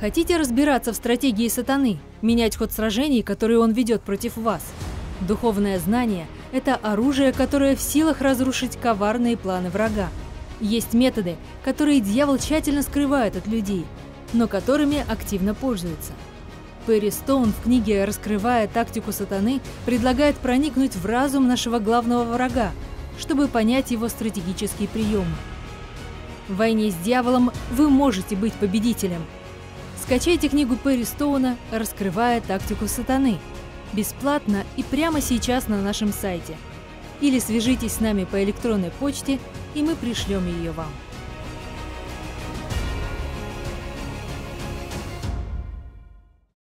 Хотите разбираться в стратегии сатаны, менять ход сражений, которые он ведет против вас? Духовное знание – это оружие, которое в силах разрушить коварные планы врага. Есть методы, которые дьявол тщательно скрывает от людей, но которыми активно пользуется. Перри Стоун в книге «Раскрывая тактику сатаны» предлагает проникнуть в разум нашего главного врага, чтобы понять его стратегические приемы. В войне с дьяволом вы можете быть победителем. Скачайте книгу Перри Стоуна «Раскрывая тактику сатаны» бесплатно и прямо сейчас на нашем сайте. Или свяжитесь с нами по электронной почте, и мы пришлем ее вам.